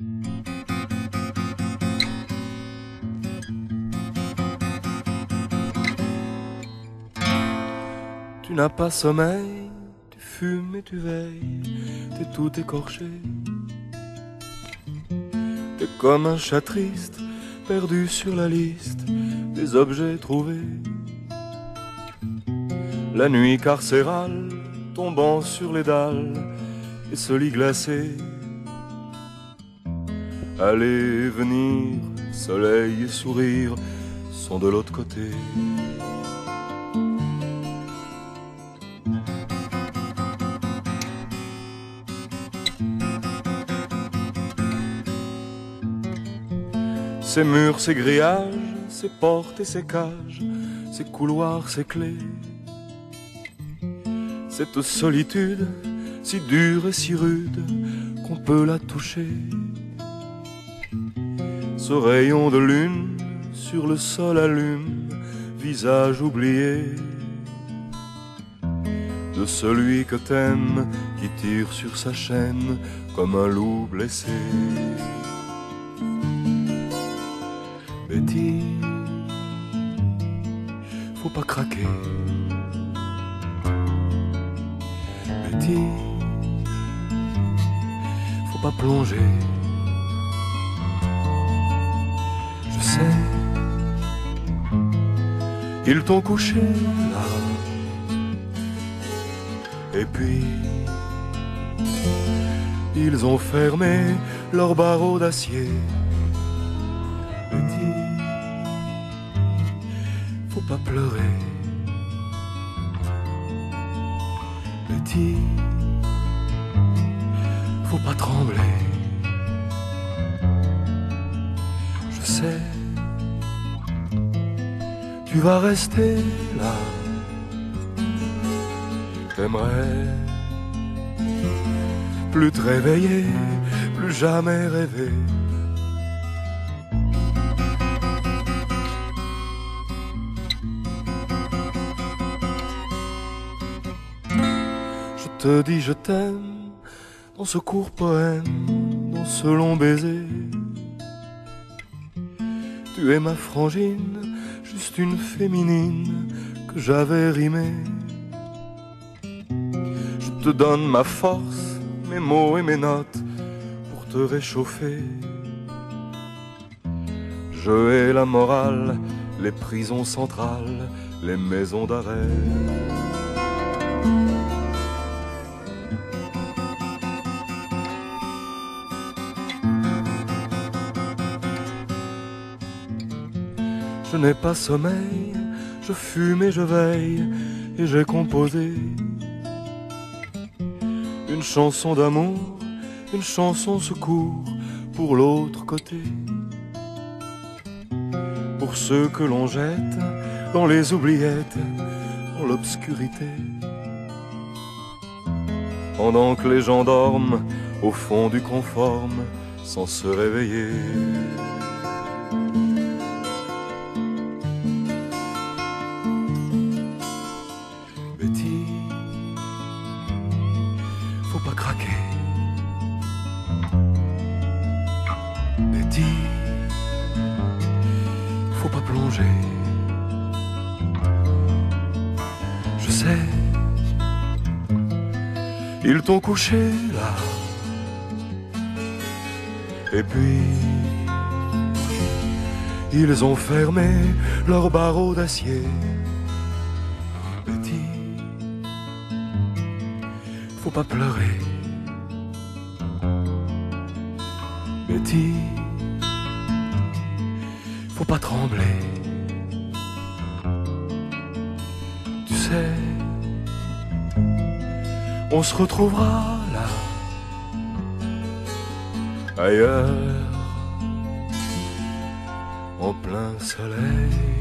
Tu n'as pas sommeil, tu fumes et tu veilles, t'es tout écorché. T'es comme un chat triste, perdu sur la liste des objets trouvés. La nuit carcérale, tombant sur les dalles, et ce lit glacé. Aller, venir, soleil et sourire sont de l'autre côté. Ces murs, ces grillages, ces portes et ces cages, ces couloirs, ces clés. Cette solitude, si dure et si rude, qu'on peut la toucher. Ce rayon de lune sur le sol allume, visage oublié de celui que t'aimes, qui tire sur sa chaîne comme un loup blessé. Betty, faut pas craquer. Betty, faut pas plonger. Ils t'ont couché là. Et puis, ils ont fermé leurs barreaux d'acier. Betty, faut pas pleurer. Betty, faut pas trembler. Je sais, tu vas rester là. J'aimerais plus te réveiller, plus jamais rêver. Je te dis je t'aime dans ce court poème, dans ce long baiser. Tu es ma frangine, juste une féminine que j'avais rimée. Je te donne ma force, mes mots et mes notes pour te réchauffer. Je hais la morale, les prisons centrales, les maisons d'arrêt. Je n'ai pas sommeil, je fume et je veille, et j'ai composé une chanson d'amour, une chanson secours pour l'autre côté. Pour ceux que l'on jette dans les oubliettes, dans l'obscurité. Pendant que les gens dorment au fond du conforme sans se réveiller. Betty, faut pas plonger. Je sais, ils t'ont couché là. Et puis, ils ont fermé leurs barreaux d'acier. Betty, faut pas pleurer. Betty, faut pas trembler. Tu sais, on se retrouvera là, ailleurs, en plein soleil.